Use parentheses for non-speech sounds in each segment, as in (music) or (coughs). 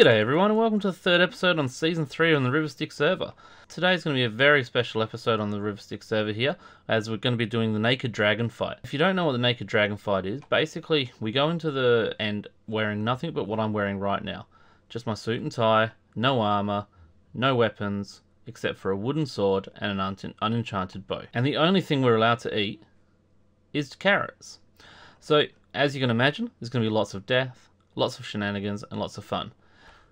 G'day everyone and welcome to the third episode on Season 3 on the River Styx server. Today's going to be a very special episode on the River Styx server here, as we're going to be doing the Naked Dragon fight. If you don't know what the Naked Dragon fight is, basically we go into the end wearing nothing but what I'm wearing right now. Just my suit and tie, no armor, no weapons, except for a wooden sword and an un- unenchanted bow. And the only thing we're allowed to eat is carrots. So, as you can imagine, there's going to be lots of death, lots of shenanigans, and lots of fun.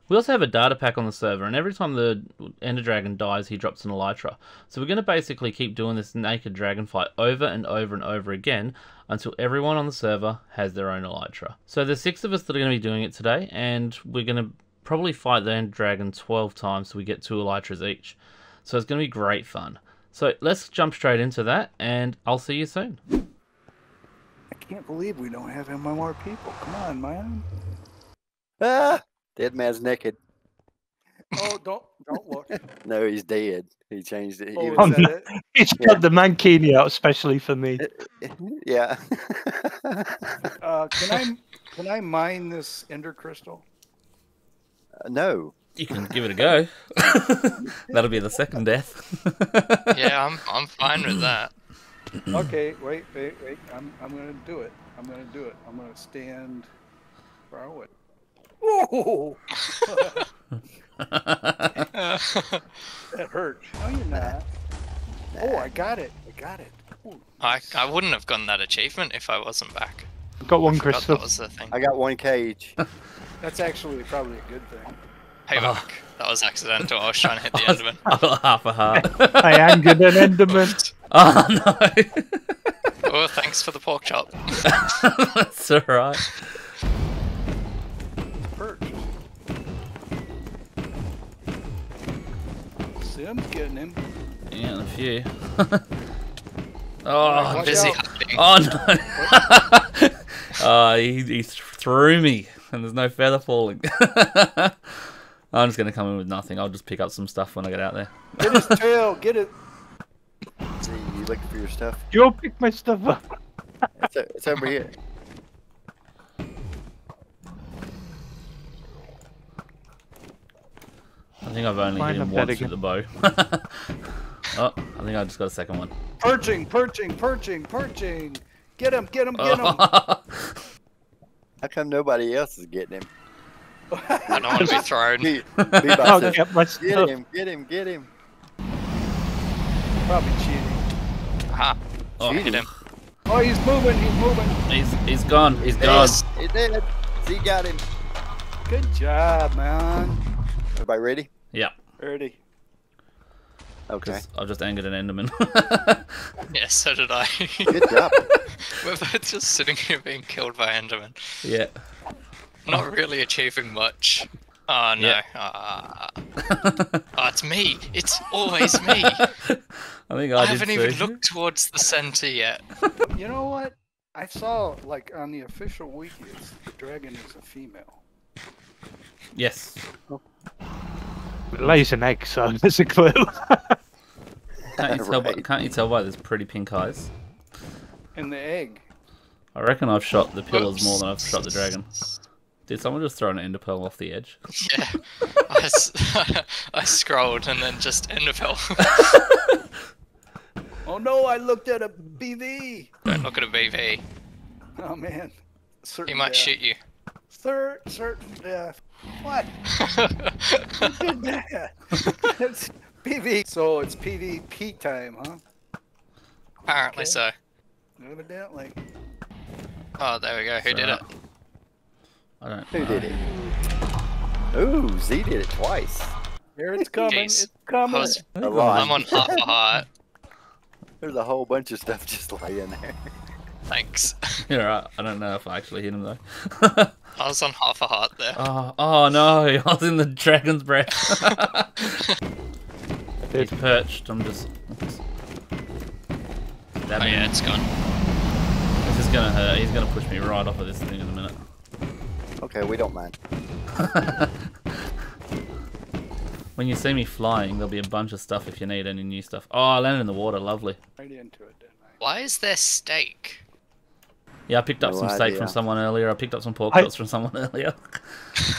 We also have a data pack on the server, and every time the Ender Dragon dies, he drops an Elytra. So we're going to basically keep doing this naked dragon fight over and over and over again until everyone on the server has their own Elytra. So there's six of us that are going to be doing it today, and we're going to probably fight the Ender Dragon 12 times so we get two Elytras each. So it's going to be great fun. So let's jump straight into that, and I'll see you soon. I can't believe we don't have MMR people. Come on, man. Ah, dead man's naked. Oh, don't don't look. (laughs) No, he's dead. He changed it. He Oh, was- is it? He's Yeah. got the mankini out especially for me. yeah. (laughs) Uh, can I can I mine this ender crystal? no. You can give it a go. (laughs) That'll be the second death. yeah, I'm I'm fine with that. Okay, wait, wait, wait. I'm I'm gonna do it. I'm gonna do it. I'm gonna stand far away. Whoa! that hurt. No, you're not. Oh, I got it. I got it. Ooh, I I wouldn't have gotten that achievement if I wasn't back. Got one Forgot crystal. that was the thing. I got one cage. (laughs) that's actually probably a good thing. Hey, Oh. back. That was accidental. I was trying to hit the (laughs) Enderman. I got half a heart. (laughs) I angered an enderman. Oh no! Oh, thanks for the pork chop. That's alright. Sim's getting him. Yeah, a few. (laughs) oh, I'm busy oh no! oh, (laughs) he, he threw me, and there's no feather falling. (laughs) I'm just gonna come in with nothing. I'll just pick up some stuff when I get out there. Get his tail. Get it. See, you looking for your stuff? You'll pick my stuff up. It's, it's over here. Think I've only Mine hit him are better once with the bow. (laughs) oh, I think I just got a second one. Perching, perching, perching, perching. Get him, get him, get him. Oh, (laughs) How come nobody else is getting him? I don't want (laughs) to be thrown. Be, I'll Bebop says, get my get stuff. him, get him, get him. Probably cheating. Aha. Oh, Hit him. Oh, he's moving, he's moving. He's he's gone. He's gone. Yes, he did. Z got him. Good job, man. Everybody ready? Yeah, Ready. Okay. I've just angered an Enderman. (laughs) Yeah, so did I. Good job. (laughs) We're both just sitting here being killed by Enderman. yeah. Not really achieving much. Oh no. Yeah. Ah. oh, it's me. It's always me. (laughs) I think I, I, haven't even too. looked towards the center yet. You know what? I saw, like, on the official wiki, it's, the dragon is a female. Yes. It lays an egg, so (laughs) there's a clue. Can't you tell? By, Right. can't you tell by those pretty pink eyes? And the egg. I reckon I've shot the pillars Oops. more than I've shot the dragon. Did someone just throw an ender pearl off the edge? Yeah. I, s- (laughs) I scrolled and then just Enderfell. (laughs) Oh no, I looked at a BV. Don't look at a BV. Oh man. Certain He might death. shoot you. Cer- certain death. What? Who did that? (laughs) it's PV. So it's PvP time, huh? Apparently Okay. so. Evidently. Oh, there we go. Who did it? I don't. Who know. did it? Ooh, Z did it twice. Here it's coming. Jeez. It's coming. I was, I think A lot. I'm on half a heart. (laughs) There's a whole bunch of stuff just laying there. Thanks. (laughs) You're right. I don't know if I actually hit him though. I was on half a heart there. (laughs) oh, oh no! (laughs) I was in the dragon's breath. He's perched. I'm just. Oh yeah, it's gone. This is gonna hurt. He's gonna push me right off of this thing in a minute. Okay, we don't mind. When you see me flying, there'll be a bunch of stuff if you need any new stuff. Oh, I landed in the water. Lovely. Right into it, didn't I? Why is there steak? Yeah, I picked up No some steak idea. from someone earlier. I picked up some pork I- chops from someone (laughs) earlier.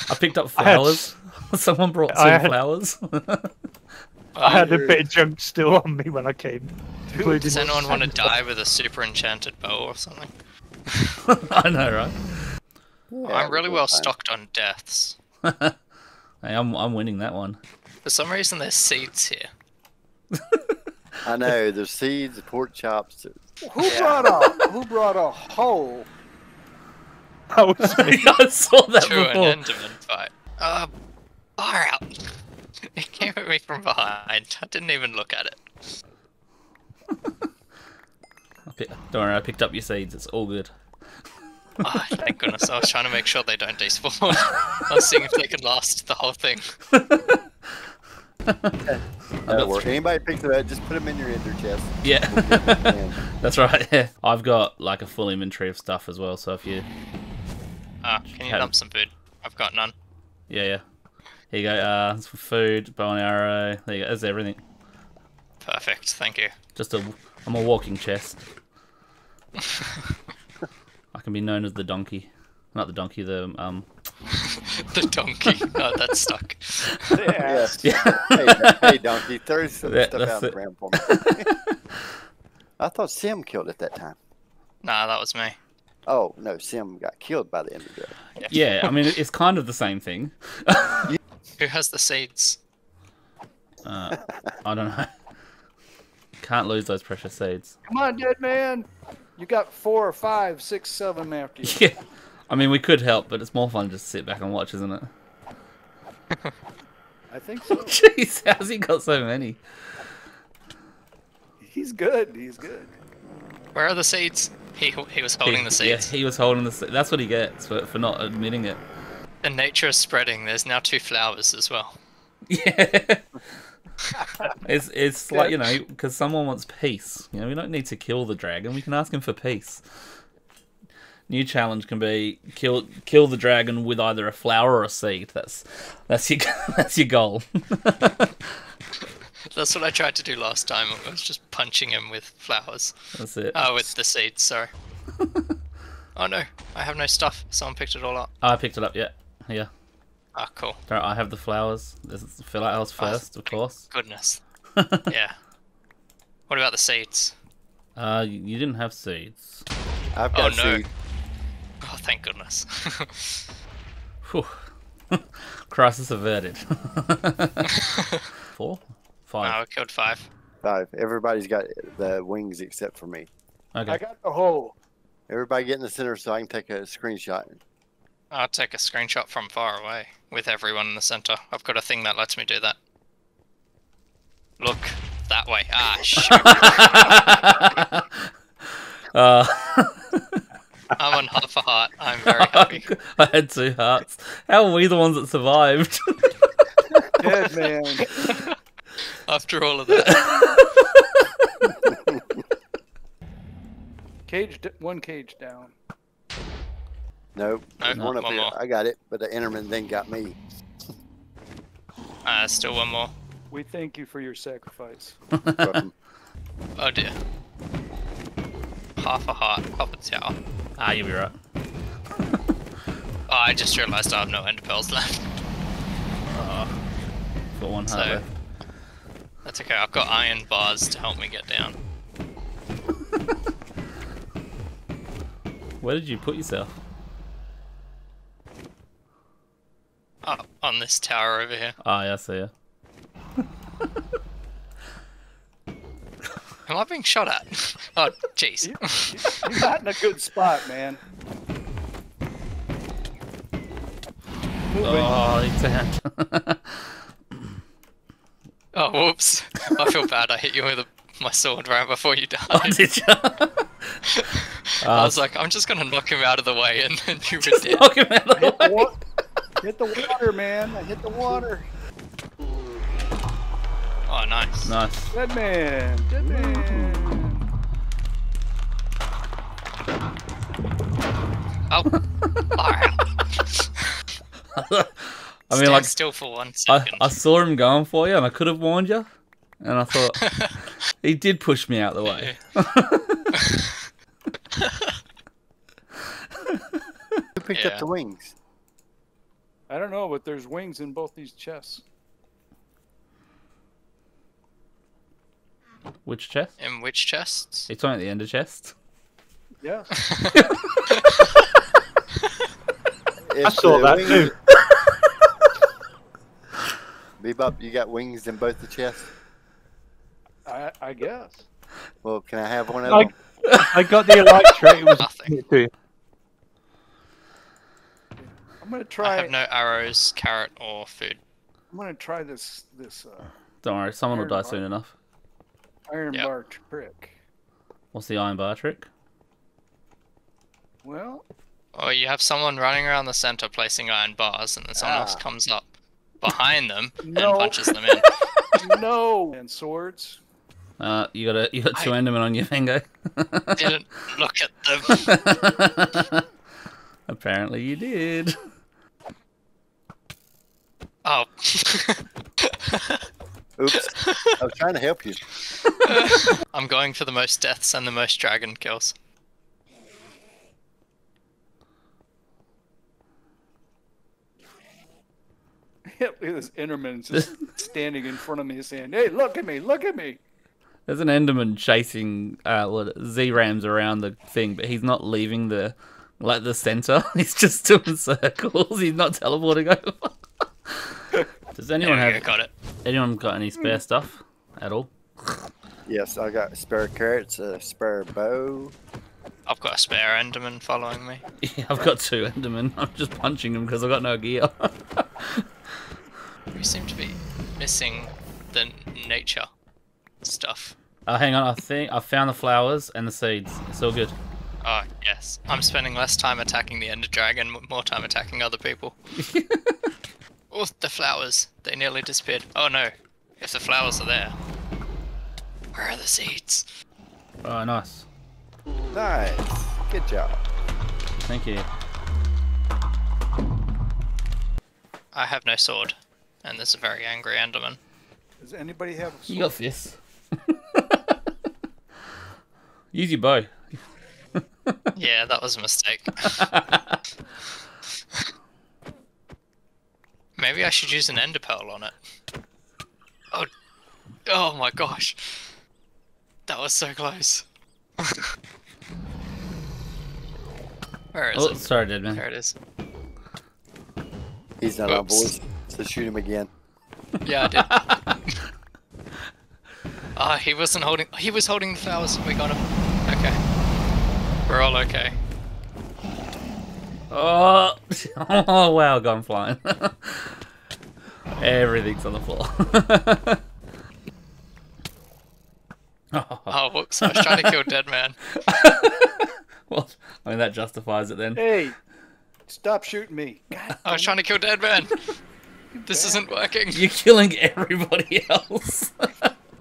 I picked up (laughs) I had- flowers. (laughs) someone brought some had- flowers. I had a bit of junk still on me when I came. including Does anyone want to die with a super enchanted bow or something? I know, right? Yeah, I'm really we'll well find- stocked on deaths. Hey, I'm I'm winning that one. For some reason, there's seeds here. I know. There's seeds, pork chops. Who brought a (laughs) Who brought a hoe? That was. (laughs) I saw that to an before. Enderman fight. Uh, far out. (laughs) It came at me from behind. I didn't even look at it. Don't worry, I picked up your seeds. It's all good. Oh, thank goodness. I was trying to make sure they don't despawn. I was seeing if they could last the whole thing. That'll work. Anybody picks it up, just put them in your ender chest. Yeah, (laughs) that's right. Yeah, I've got like a full inventory of stuff as well. So if you, Ah, can you Have- dump some food? I've got none. yeah, yeah, here you go. Uh, some food, bow and arrow. There you go. There's everything. Perfect. Thank you. Just a, I'm a walking chest. (laughs) I can be known as the donkey, not the donkey. The um, (laughs) the donkey. Oh, that's stuck. Yeah. (laughs) yeah. hey, hey, donkey, throw some Yeah, stuff out on it. ground for me. (laughs) I thought Sim killed it that time. Nah, that was me. Oh no, Sim got killed by the ender dragon. yeah. I mean, it's kind of the same thing. Who has the seeds? Uh, I don't know. Can't lose those precious seeds. Come on, dead man. You got four or five, six, seven after you. Yeah. I mean, we could help, but it's more fun just to sit back and watch, isn't it? (laughs) I think (laughs) so. Jeez, how's he got so many? He's good. He's good. Where are the seeds? He he was holding the seeds. Yeah, he was holding the. se- That's what he gets for, for not admitting it. And nature is spreading. There's now two flowers as well. (laughs) Yeah. it's it's like you know because someone wants peace. You know, we don't need to kill the dragon. We can ask him for peace. New challenge can be kill kill the dragon with either a flower or a seed. That's that's your (laughs) that's your goal. (laughs) That's what I tried to do last time. I was just punching him with flowers. that's it. Oh, with the seeds. Sorry. (laughs) oh no, I have no stuff. Someone picked it all up. I picked it up. Yeah, yeah. Ah, cool. Alright, I have the flowers. This is fill out house first, of course. Goodness. yeah. What about the seeds? Uh, you you didn't have seeds. I've Oh got no. seeds. Thank goodness. (laughs) Whew. (laughs) Crisis averted. (laughs) Four, five. wow, I killed five. Five. Everybody's got the wings except for me. Okay. I got the hoe. Everybody get in the center so I can take a screenshot. I'll take a screenshot from far away with everyone in the center. I've got a thing that lets me do that. Look that way. Ah, shoot. uh, I'm on half a heart. I'm very (laughs) happy. (laughs) I had two hearts. How are we the ones that survived? (laughs) Dead man. After all of that. Cage. d- One cage down. Nope. There's No, one up one here. more. I got it, but the Enderman then got me. Uh, still one more. We thank you for your sacrifice. Oh dear. Half a heart. Copper tower. Ah, you'll be right. (laughs) Oh, I just realised I have no ender pearls left. Got one So- left. That's okay. I've got iron bars to help me get down. (laughs) Where did you put yourself? Up on this tower over here. Ah, yeah, I see ya. Am I being shot at? (laughs) Oh, jeez. You got in a good spot, man. Moving. Oh, he turned. Oh, whoops. I feel bad. I hit you with a, my sword right before you died. oh, did you? I was uh, like, I'm just gonna knock him out of the way, and then you were dead. Knock him out of the Hit the, way. wa- hit the water, man. I hit the water. Oh, nice. Nice. Dead man. Dead man. Oh, far. (laughs) I mean, Stand like, still for one I. I saw him going for you, and I could have warned you. And I thought (laughs) he did push me out the way. (laughs) picked Yeah. up the wings? I don't know, but there's wings in both these chests. Which chest? In which chests? It's on at the end of chest. Yeah. It's saw that wings- too. (laughs) Bebop, you got wings in both the chest. I, I guess. Well, can I have one of I, them? I got the elytra. It was (laughs) Nothing. too. I'm gonna I try. have no arrows, carrot, or food. I'm gonna try this this uh, Don't worry, someone will die bar. soon enough. iron Yep. bar trick. What's the iron bar trick? Well, Or you have someone running around the center placing iron bars, and then someone else Ah. comes up behind them (laughs) No. and punches them in. (laughs) no, and swords. Uh, you got a you got two I- Endermen on your finger. (laughs) Didn't look at them. Apparently you did. Oh. Oops. I was trying to help you. I'm going for the most deaths and the most dragon kills. At this Enderman just (laughs) standing in front of me saying, "Hey, look at me! Look at me!" There's an Enderman chasing uh, ZeeRamz around the thing, but he's not leaving the like the center. (laughs) He's just doing circles. He's not teleporting over. (laughs) Does anyone There we have go, got it. anyone got any spare stuff at all? Yes, I got spare carrots, a spare bow. I've got a spare Enderman following me. Yeah, I've got two Endermen. I'm just punching them because I've got no gear. We seem to be missing the nature stuff. uh, hang on, I think I found the flowers and the seeds. It's all good. Oh, yes. I'm spending less time attacking the Ender Dragon, more time attacking other people. (laughs) oh, the flowers. They nearly disappeared. Oh no. If the flowers are there. Where are the seeds? Oh, nice. Nice. Good job. Thank you. I have no sword. And there's a very angry Enderman. Does anybody have? A sword? You got this. (laughs) Use your bow. Yeah, that was a mistake. (laughs) Maybe I should use an ender pearl on it. Oh, oh my gosh, that was so close. (laughs) Where is Oh, it? sorry, dead man. There it is. He's not on Oops. voice, so shoot him again. Yeah, I did. (laughs) Ah, he wasn't holding. He was holding the flowers. We got him. Okay, we're all okay. Oh, (laughs) oh wow, gone flying. (laughs) Everything's on the floor. oh, Oh, whoops! I was trying to kill dead man. well, I mean that justifies it then. Hey, stop shooting me! God, I was trying to kill dead man. This isn't working. You're killing everybody else.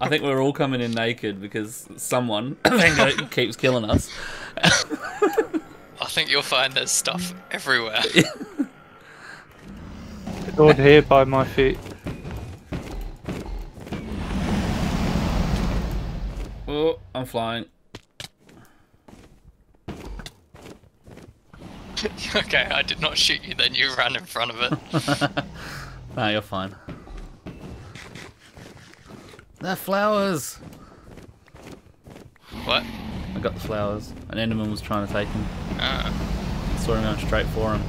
I think we're all coming in naked because someone (coughs) keeps killing us. I think you'll find there's stuff everywhere. (laughs) Sword here by my feet. Oh, I'm flying. (laughs) okay, I did not shoot you, then you ran in front of it. (laughs) No, you're fine. They're flowers. What? I got the flowers. An Enderman was trying to take them. Uh, Saw him going straight for him.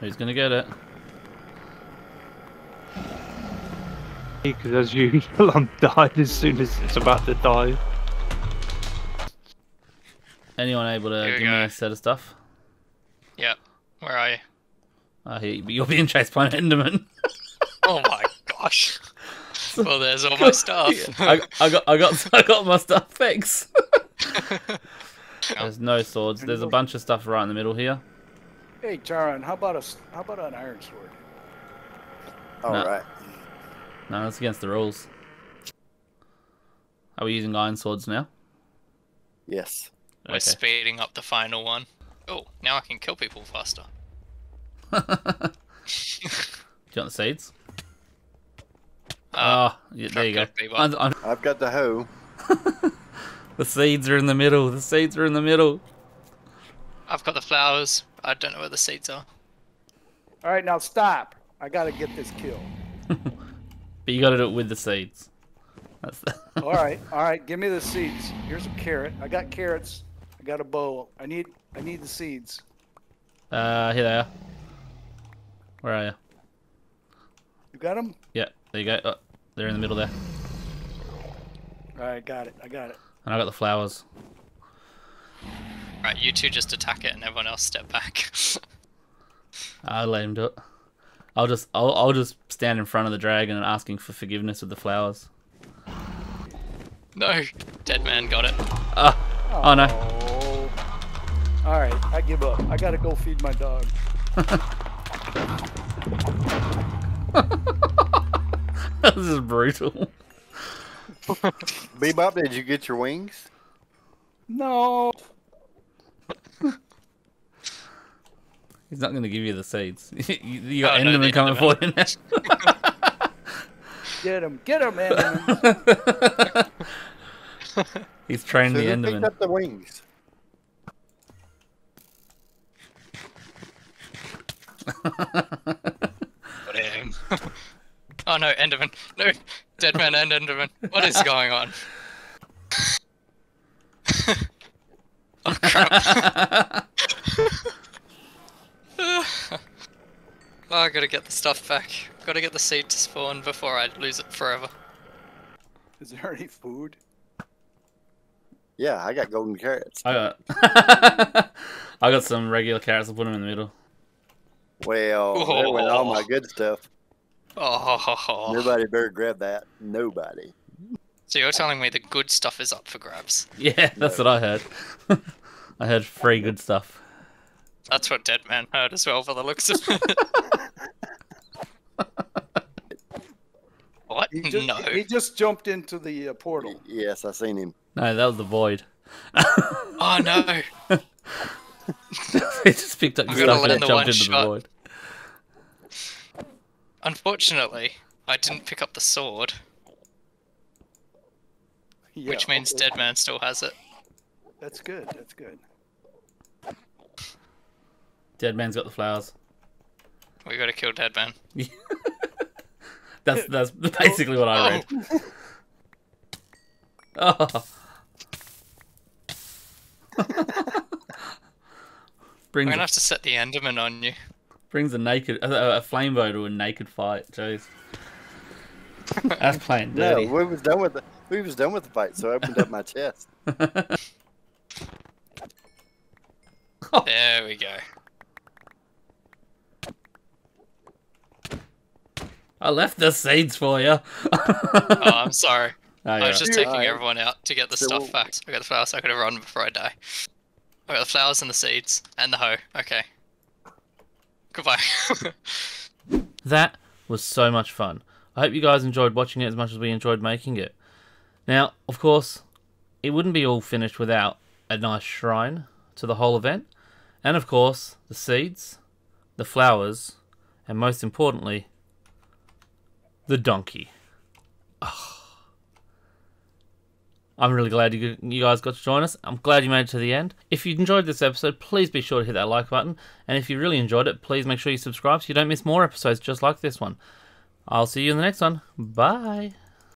Who's gonna get it? Because as usual, (laughs) I'm died as soon as it's about to die. Anyone able to Here we give me a set of stuff? yep. Where are you? Oh, I hear you, but you're being chased by an Enderman. (laughs) Oh my gosh. Well, there's all my stuff. (laughs) I, I got, I got, I got my stuff. Thanks. (laughs) There's no swords. There's a bunch of stuff right in the middle here. hey, Charon, how about a s- how about an iron sword? All No. right. No, that's against the rules. Are we using iron swords now? Yes. We're Okay. speeding up the final one. Oh, now I can kill people faster. (laughs) Do you want the seeds? Uh, Ah, yeah, there you go. I'm, I'm, I've got the hoe. (laughs) The seeds are in the middle. The seeds are in the middle. I've got the flowers. I don't know where the seeds are. All right, now stop. I gotta get this kill. (laughs) But you got to do it with the seeds. That's All right, all right. Give me the seeds. Here's a carrot. I got carrots. I got a bowl. I need, I need the seeds. uh, here they are. Where are you? You got them? Yeah, there you go. Oh, they're in the middle there. All right, got it. I got it. And I got the flowers. Right, you two just attack it and everyone else step back. (laughs) I'll let him do it. I'll just, I'll, I'll just stand in front of the dragon and asking for forgiveness with the flowers. no, dead man got it. Oh no. All right, I give up. I gotta go feed my dog. (laughs) this is brutal. Bebop, did you get your wings? No. He's not going to give you the seeds. (laughs) you, you got Oh, no, Enderman the coming for you now. Get him. Get him, man. (laughs) He's trained So the who picked up the wings? Got (laughs) oh no, Enderman. No, dead man and Enderman. What is going on? (laughs) oh crap. oh, (laughs) I gotta get the stuff back. Gotta get the seed to spawn before I lose it forever. Is there any food? Yeah, I got golden carrots. I got, I got some regular carrots. I'll put them in the middle. Well, there went all my Oh. good stuff. Oh, Nobody better grab that. Nobody. so you're telling me the good stuff is up for grabs? Yeah, that's what I heard. (laughs) I heard free good stuff. That's what Dead Man heard as well, for the looks of it. (laughs) what? He just, no. he just jumped into the uh, portal. Yes, I seen him. No, that was the void. Oh no. (laughs) (laughs) he just picked up I'm your stuff and the jumped into shot. the void. Unfortunately, I didn't pick up the sword, Yeah, which means okay. Dead Man still has it. That's good. That's good. Dead man's got the flowers. We gotta kill Dead Man. (laughs) That's that's basically what I oh. read. (laughs) Oh. I'm gonna a, have to set the Enderman on you. brings a naked a, a flame bow to a naked fight. Jeez, (laughs) that's playing No, we was done with the we was done with the fight, so I opened up my chest. (laughs) There we go. I left the seeds for you. Oh, I'm sorry. (laughs) Oh, I yeah. was just taking alright. everyone out to get the So stuff we'll- back. I got the flowers so I could have run before I die. I the flowers and the seeds and the hoe. Okay. Goodbye. (laughs) That was so much fun. I hope you guys enjoyed watching it as much as we enjoyed making it. Now, of course, it wouldn't be all finished without a nice shrine to the whole event, and of course, the seeds, the flowers, and most importantly, the donkey. Ah. I'm really glad you, you guys got to join us. I'm glad you made it to the end. If you enjoyed this episode, please be sure to hit that like button. And if you really enjoyed it, please make sure you subscribe so you don't miss more episodes just like this one. I'll see you in the next one. Bye.